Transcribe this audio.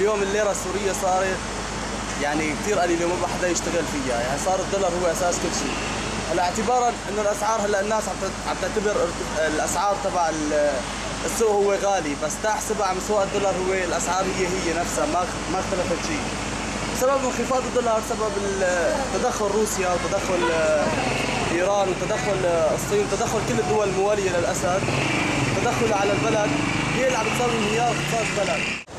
اليوم الليرة السورية صارت يعني كثير قليله ما حدا يشتغل فيها. يعني صار الدولار هو أساس كل شيء. هلا اعتبارا إنه الأسعار هلا الناس عم تعتبر الأسعار تبع السوق هو غالي بس تحسبها على مستوى الدولار هو الأسعار هي هي نفسها ما ما اختلفت شيء. سبب انخفاض الدولار سبب تدخل روسيا وتدخل إيران وتدخل الصين وتدخل كل الدول الموالية للأسد تدخل على البلد هي اللي عم تسوي انهيار اقتصاد البلد.